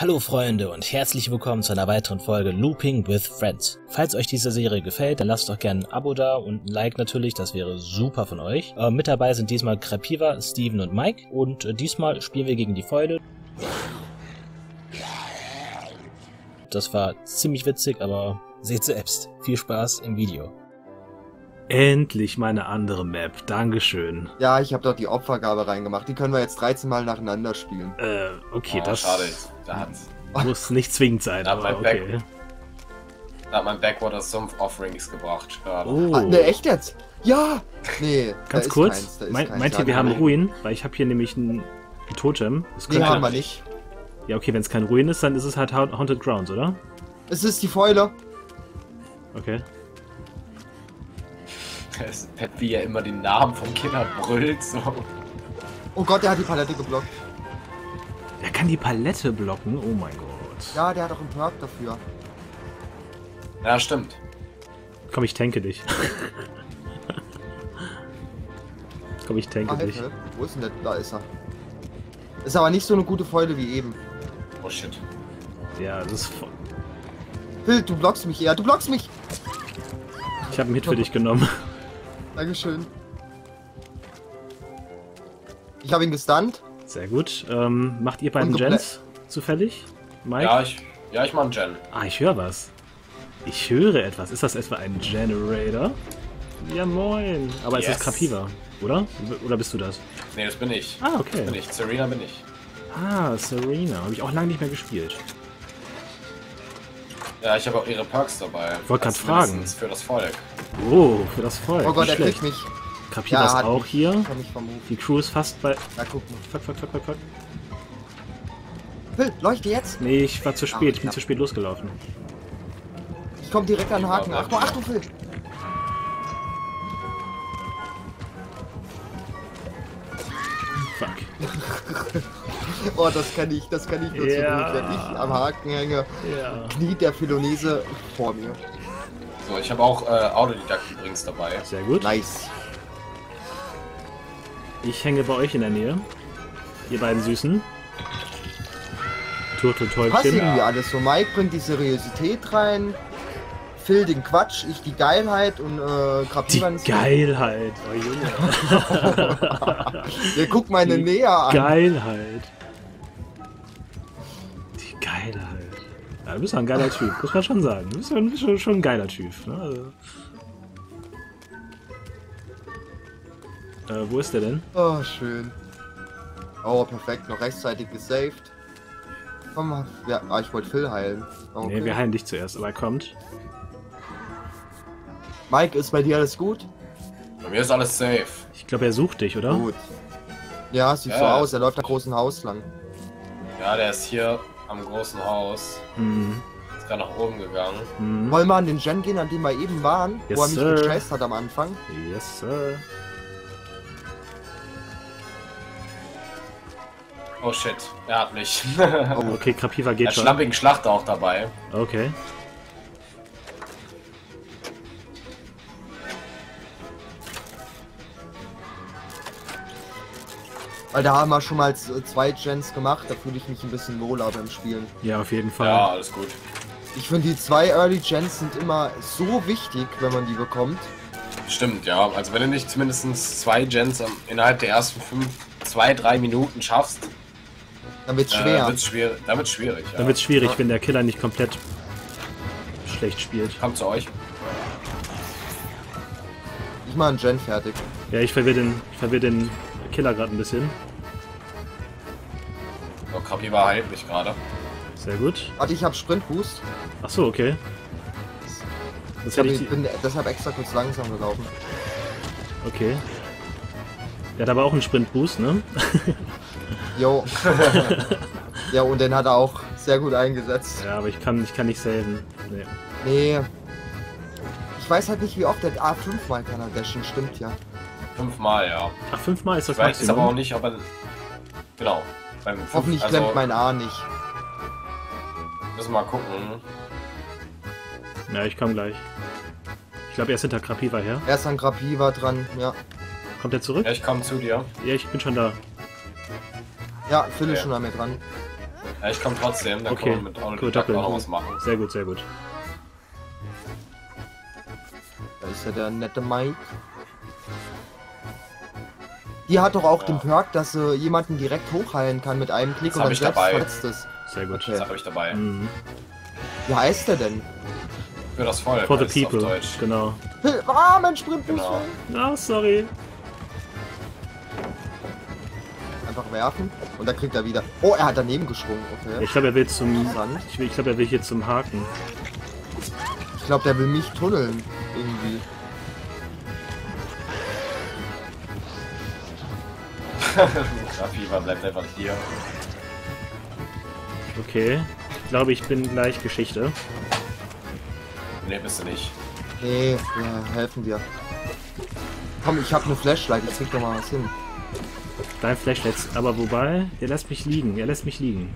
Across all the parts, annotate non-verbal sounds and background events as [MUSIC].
Hallo Freunde und herzlich willkommen zu einer weiteren Folge Looping with Friends. Falls euch diese Serie gefällt, dann lasst doch gerne ein Abo da und ein Like natürlich, das wäre super von euch. Äh, mit dabei sind diesmal Crepiva, Steven und Mike und äh, diesmal spielen wir gegen die Fäule. Das war ziemlich witzig, aber seht selbst. Viel Spaß im Video. Endlich meine andere Map. Dankeschön. Ja, ich habe dort die Opfergabe reingemacht. Die können wir jetzt 13 Mal nacheinander spielen. Äh, okay, Oh, das schade. Da hat, muss nicht zwingend sein, Ja, aber mein okay. da hat mein Backwater Sumpf Offerings gebracht. Schade. Oh. Ah, ne, echt jetzt? Ja! Nee, da Ganz ist kurz, keins, da keins. meint ihr, wir haben. Ruin? Weil ich habe hier nämlich ein, ein Totem. Das Nee, haben wir nicht. ja, okay, wenn es kein Ruin ist, dann ist es halt Haunt- Haunted Grounds, oder? Es ist die Fäule. Okay. Es ist Pet, wie er immer den Namen vom Kinder brüllt. So. Oh Gott, der hat die Palette geblockt. Der kann die Palette blocken, oh mein Gott. Ja, der hat auch einen Perk dafür. Ja, stimmt. Komm, ich tanke dich. Komm, ich tanke dich. Hilfe. Wo ist denn der? Da ist er. Ist aber nicht so eine gute Fäule wie eben. Oh shit. Ja, das ist voll. Phil, du blockst mich eher. Du blockst mich! Ich habe einen Hit für dich genommen. Dankeschön. Ich habe ihn gestunt. Sehr gut. Ähm, macht ihr beiden Gens zufällig? Mike? Ja, ich, ja, ich mach einen Gen. Ah, ich höre was. Ich höre etwas. Ist das etwa ein Generator? Ja, moin. Aber es ist Yes. Krapiva, oder? Oder bist du das? Nee, das bin ich. Ah, Das okay. bin ich. Serena bin ich. Ah, Serena. Habe ich auch lange nicht mehr gespielt. Ja, ich habe auch ihre Perks dabei. Wollte grad Also fragen. Für das Volk. Oh, für das Volk. Oh Gott, Nicht er kriegt mich. Ja, ist hat auch mich. hier. Kann mich vermuten. Die Crew ist fast bei... Ja, guck mal. Fuck, fuck, fuck, fuck, fuck. Phil, leuchte jetzt. Nee, ich war zu spät. Ich bin zu spät losgelaufen. Ich komme direkt an den Haken. Achtung, Achtung, Phil. Fuck. [LAUGHS] Oh, das kann ich, das kann ich nur Ja. zu gut. Wenn ich am Haken hänge, Ja. kniet der Philonese vor mir. So, ich habe auch äh, Autodidakt übrigens dabei. Sehr gut. Nice. Ich hänge bei euch in der Nähe. Ihr beiden Süßen. Turteltäubchen. Passt irgendwie alles so. Mike bringt die Seriosität rein, Phil den Quatsch, ich die Geilheit und äh, Die Krapiva ins- Geilheit. Oh Junge. [LAUGHS] Der guckt meine Die näher an. Geilheit. Geilheit. Ja, du bist doch ein geiler Typ, muss man schon sagen. Du bist schon, schon, schon ein geiler Typ. Ne? Also. Äh, wo ist der denn? Oh, schön. Oh, perfekt. Noch rechtzeitig gesaved. Komm, ja, ah, ich wollte Phil heilen. Okay. Nee, wir heilen dich zuerst, aber er kommt. Mike, ist bei dir alles gut? Bei mir ist alles safe. Ich glaube, er sucht dich, oder? Gut. Ja, sieht so Ja. aus. Er läuft am großen Haus lang. Ja, der ist hier am großen Haus. Mhm. Ist gerade nach oben gegangen. Mhm. Wollen wir an den Gen gehen, an dem wir eben waren? Yes, wo er mich sir. gechased hat am Anfang? Yes, sir. Oh shit, er hat mich. Oh, Okay, Krapiva [LAUGHS] er geht hat schon. schlampigen Schlachter auch dabei. Okay. Weil da haben wir schon mal z- zwei Gens gemacht, da fühle ich mich ein bisschen wohler beim Spielen. Ja, auf jeden Fall. Ja, alles gut. Ich finde, die zwei Early Gens sind immer so wichtig, wenn man die bekommt. Stimmt, ja. Also wenn du nicht mindestens zwei Gens innerhalb der ersten fünf, zwei, drei Minuten schaffst, Dann wird's äh, schwer. wird's schwer, dann wird's schwierig. Ja. Dann wird es schwierig, wenn der Killer nicht komplett schlecht spielt. Kommt zu euch. ich mach einen Gen fertig. Ja, ich verwirre den, ich verwirr den Killer gerade ein bisschen. So, Krapiva heilt mich gerade. Sehr gut. Warte, ich hab Sprint Boost. Ach so, okay. Das Ich, hab, ich. ich bin deshalb extra kurz langsam gelaufen. Okay. Der hat aber auch einen Sprint-Boost, ne? Jo. [LAUGHS] [LAUGHS] ja, und den hat er auch sehr gut eingesetzt. Ja, aber ich kann, ich kann nicht saven. Nee. Nee. Ich weiß halt nicht, wie oft der A5 mal kann er dashen, stimmt ja. Fünfmal, ja. Ach, fünfmal ist das Ich weiß jetzt aber auch nicht, ob er. Genau. Beim fünf- Hoffentlich also, klemmt mein A nicht. Müssen wir mal gucken. Ja, ich komme gleich. Ich glaube, er ist hinter Krapiva her. Erst an Krapiva dran, ja. Kommt er zurück? Ja, ich komme zu dir. Ja, ich bin schon da. Ja, Phil ist Ja. schon an mir dran. Ja, ich komme trotzdem, dann Okay, können wir mit Auto gut, auch was machen. Sehr gut, sehr gut. Da ist ja der nette Mike. Die hat doch auch Ja. den Perk, dass sie jemanden direkt hochheilen kann mit einem Klick Das und dann selbst dabei. verletzt ist. Sehr gut. Okay. Das habe ich dabei. Mhm. Wie heißt der denn? Für das Volk. For the people. Deutsch. Genau. Ah, mein Sprint Genau. Ah, sorry. Einfach werfen und dann kriegt er wieder. Oh, er hat daneben geschwungen. Okay. Ich glaube, er will zum. Ich, ich glaube, er will hier zum Haken. Ich glaube, der will mich tunneln. Irgendwie. Rafiva bleibt einfach hier. Okay. Ich glaube, ich bin gleich Geschichte. Nee, bist du nicht. Nee, ja, helfen dir. Komm, ich habe eine Flashlight. Ich krieg doch mal was hin. Dein Flashlight. Aber wobei, der lässt mich liegen. Er lässt mich liegen.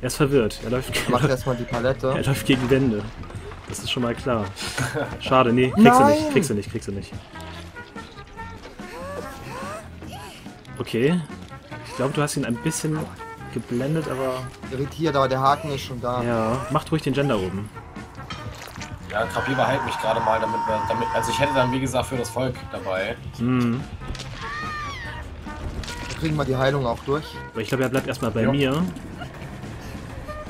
Er ist verwirrt. Er läuft, Mach erstmal die Palette. [LAUGHS] er läuft gegen Wände. Das ist schon mal klar. Schade, nee, kriegst du nicht. Kriegst du nicht, kriegst du nicht. Okay. Ich glaube, du hast ihn ein bisschen geblendet, aber Irritiert, aber der Haken ist schon da. ja, macht ruhig den Gender oben. Ja, Krapiva hält mich gerade mal, damit wir, damit, also ich hätte dann wie gesagt für das Volk dabei. Hm. Dann kriegen wir die Heilung auch durch. Aber ich glaube, er bleibt erstmal bei Jo. mir.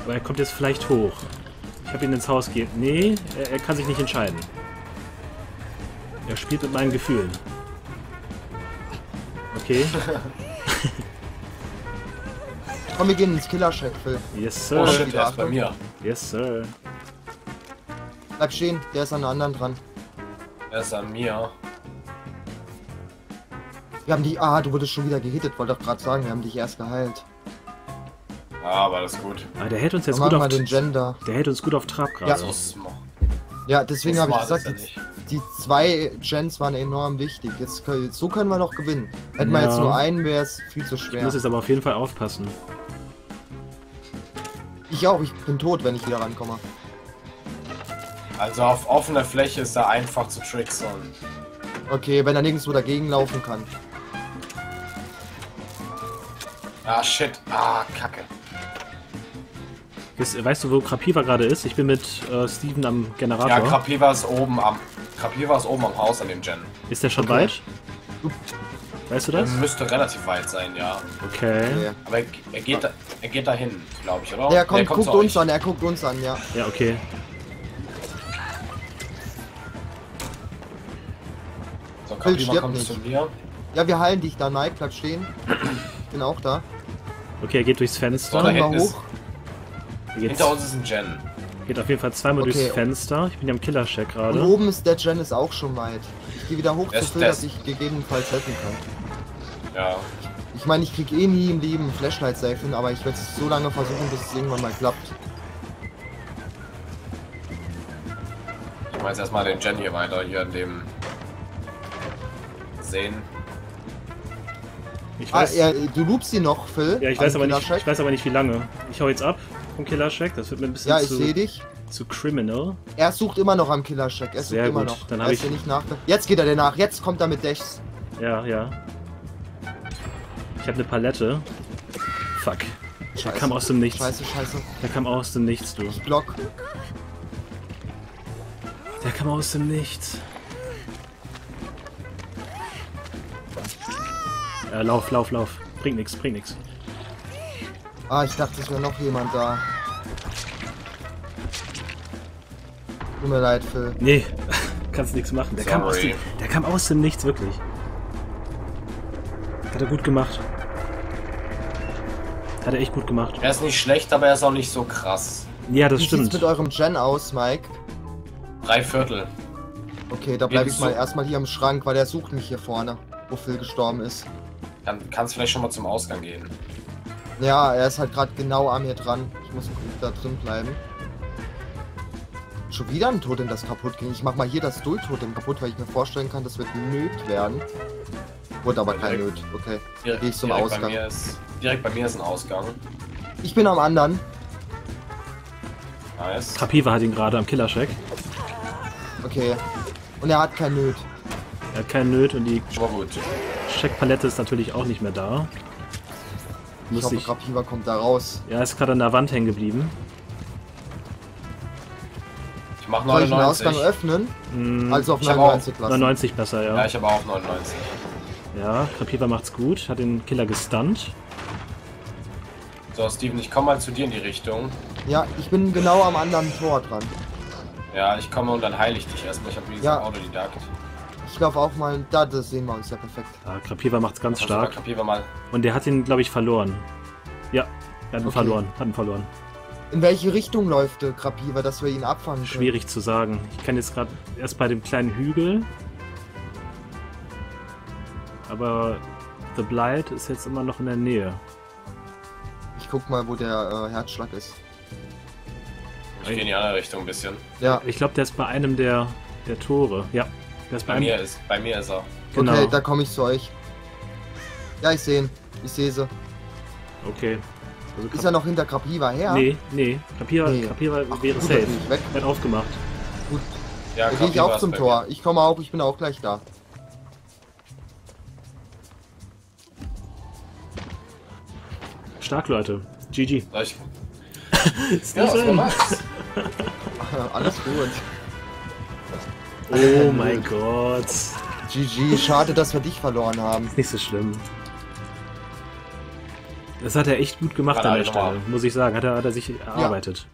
Aber er kommt jetzt vielleicht hoch. Ich habe ihn ins Haus gehen. Nee, er, er kann sich nicht entscheiden. Er spielt mit meinen Gefühlen. Okay. [LAUGHS] Komm, wir gehen ins Killer-Shack, Phil. Yes, Oh sir. shit, er ist bei mir. Yes, sir. Bleib stehen, der ist an der anderen dran. Er ist an mir. Wir haben die. Ah, du wurdest schon wieder gehittet, wollte doch gerade sagen, wir haben dich erst geheilt. Ja, aber das ist gut. Aber der hält uns Dann jetzt gut machen auf, den Gender. der hält uns gut auf Trab gerade. Ja. So. Ja, deswegen habe ich gesagt, die, nicht. Die zwei Gens waren enorm wichtig. Jetzt, können- so können wir doch gewinnen. Hätten wir Ja. jetzt nur einen, wäre es viel zu Ich schwer. muss jetzt aber auf jeden Fall aufpassen. Ich auch, ich bin tot, wenn ich wieder rankomme. Also auf offener Fläche ist er einfach zu tricksen. Okay, wenn er nirgendwo dagegen laufen kann. Ah shit. Ah, kacke. Weißt, weißt du, wo Krapiva gerade ist? Ich bin mit äh, Steven am Ja, Generator. Krapiva ist oben am. Krapiva ist oben am Haus an dem Gen. ist der schon Okay. weit? Weißt du das? müsste relativ weit sein, ja. Okay. Nee. Aber er, er geht da, er geht dahin, glaube ich, oder? Der kommt, Nee, guckt zu uns an, er guckt uns an, ja. Ja, okay. So, Krapiva stirbt kommt nicht. zu mir. Ja, wir heilen dich dann, Mike, bleib stehen. [CLEARS THROAT] Bin auch da. Okay, er geht durchs So, Fenster. da hinten ist, hoch. Er geht, hinter uns ist ein Gen. geht auf jeden Fall zweimal Okay. durchs Fenster. Ich bin ja am Killer-Shack Und gerade. oben ist der Gen ist auch schon weit. Ich gehe wieder hoch Der zu Phil, dass ich gegebenenfalls helfen kann. Ja. Ich meine, ich krieg eh nie im Leben Flashlight safe hin, aber ich werde es so lange versuchen, bis es irgendwann mal klappt. Ich mache jetzt erstmal den Gen hier weiter, hier in dem Sehen. Ich Ah, weiß, er, du loopst ihn noch, Phil. ja, ich weiß, aber nicht, ich weiß aber nicht, wie lange. Ich hau jetzt ab vom Killer-Shack. Das wird mir ein bisschen Ja, ich zu, sehe dich. zu criminal. Er sucht immer noch am Killercheck. Er sucht Sehr immer gut, noch. dann hab ist ich- nicht nach. Jetzt geht er dir nach. Jetzt kommt er mit Dashs. Ja, ja. Ich habe eine Palette. Fuck. Der Scheiße. kam aus dem Nichts. Scheiße, scheiße. Der kam aus dem Nichts, du. Ich block. Der kam aus dem Nichts. Äh, lauf, lauf, lauf. Bringt nix, bringt nix. Ah, ich dachte, es wäre noch jemand da. Tut mir leid, Phil. Nee, [LAUGHS] kannst nix machen. Der kam, aus dem, der kam aus dem Nichts, wirklich. Hat er gut gemacht. Hat er echt gut gemacht. Er ist nicht schlecht, aber er ist auch nicht so krass. Ja, das Wie sieht's stimmt. mit eurem Gen aus, Mike? Drei Viertel. Okay, da bleibe ich mal erstmal hier im Schrank, weil der sucht mich hier vorne, wo Phil gestorben ist. Kann, kannst vielleicht schon mal zum Ausgang gehen. Ja, er ist halt gerade genau an mir dran. Ich muss da drin bleiben. Schon wieder ein Totem, das kaputt ging. Ich mach mal hier das Dull-Totem kaputt, weil ich mir vorstellen kann, das wird nöt werden. Wurde aber kein Direkt. Nöt. Okay. Direkt, Geh ich zum direkt Ausgang. Bei mir ist, direkt bei mir ist ein Ausgang. Ich bin am anderen. Nice. Krapiva hat ihn gerade am Killer-Shack. Okay. Und er hat kein Nöt. Er hat keinen Nöt und die. Checkpalette ist natürlich auch nicht mehr da. Ich Muss hoffe, ich. Krapiva kommt da raus. Ja, ist gerade an der Wand hängen geblieben. Ich mach Soll ich den 99. Ausgang öffnen? Hm, Also auf Ich hab 99 lassen. 99 besser, Ja, ja. ich habe auch 99. Ja, Krapiva macht's gut, hat den Killer gestunt. So, Steven, ich komme mal zu dir in die Richtung. Ja, ich bin genau am anderen Tor dran. Ja, ich komme und dann heile ich dich erstmal. Ich habe wie gesagt Ja. Autodidakt. Ich laufe auch mal. Da, das sehen wir uns ja perfekt. Ja, Krapiva macht's ganz Also, stark. Wir mal. Und der hat ihn, glaube ich, verloren. Ja, er hat ihn Okay. verloren. Hat ihn verloren. In welche Richtung läuft der Krapiva, dass wir ihn abfangen können? Schwierig zu sagen. Ich kann jetzt gerade erst bei dem kleinen Hügel. Aber The Blight ist jetzt immer noch in der Nähe. Ich guck mal, wo der äh, Herzschlag ist. Ich gehe in die andere Richtung ein bisschen. Ja, Ich glaube, der ist bei einem der, der Tore. Ja, der ist bei Bei mir ist, bei mir ist er. Genau. okay, da komme ich zu euch. Ja, ich sehe ihn. Ich sehe sie. Okay. Also Ist er noch hinter Krapiva her? Nee, nee. Krapierer, Nee. Krapierer Ach, wäre gut, safe. weg. Er hat aufgemacht. Ja, Da gehe ich auch zum Tor. Ich komme auch, ich bin auch gleich da. Stark, Leute. GG. Soll ich... [LAUGHS] Ja. [LAUGHS] Alles gut. Oh [LAUGHS] mein Gott. GG, schade, dass wir dich verloren haben. Ist nicht so schlimm. Das hat er echt gut gemacht Hat an er der. Stelle, muss ich sagen. Hat er, hat er sich erarbeitet.